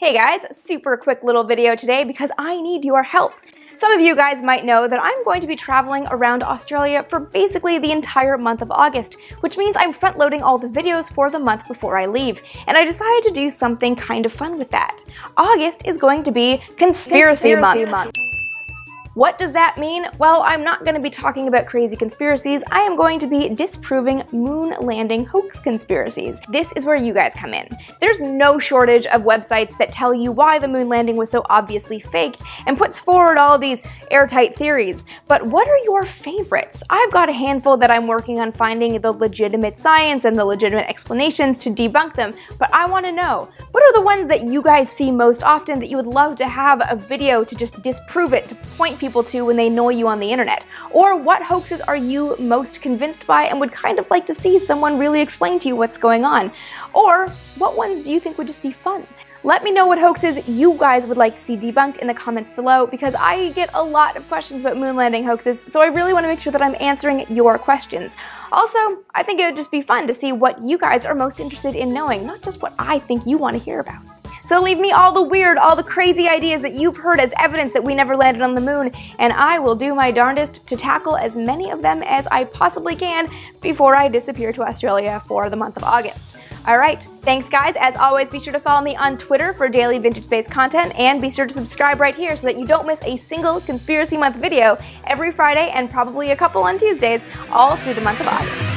Hey guys, super quick little video today because I need your help. Some of you guys might know that I'm going to be traveling around Australia for basically the entire month of August, which means I'm front loading all the videos for the month before I leave, and I decided to do something kind of fun with that. August is going to be Conspiracy, Conspiracy month. month. What does that mean? Well, I'm not going to be talking about crazy conspiracies. I am going to be disproving moon landing hoax conspiracies. This is where you guys come in. There's no shortage of websites that tell you why the moon landing was so obviously faked and puts forward all these airtight theories. But what are your favorites? I've got a handful that I'm working on finding the legitimate science and the legitimate explanations to debunk them, but I want to know, what are the ones that you guys see most often that you would love to have a video to just disprove it, to point people to when they annoy you on the internet? Or what hoaxes are you most convinced by and would kind of like to see someone really explain to you what's going on? Or what ones do you think would just be fun? Let me know what hoaxes you guys would like to see debunked in the comments below because I get a lot of questions about moon landing hoaxes, so I really want to make sure that I'm answering your questions. Also, I think it would just be fun to see what you guys are most interested in knowing, not just what I think you want to hear about. So leave me all the weird, all the crazy ideas that you've heard as evidence that we never landed on the moon, and I will do my darndest to tackle as many of them as I possibly can before I disappear to Australia for the month of August. All right, thanks guys. As always, be sure to follow me on Twitter for daily vintage space content and be sure to subscribe right here so that you don't miss a single Conspiracy Month video every Friday and probably a couple on Tuesdays all through the month of August.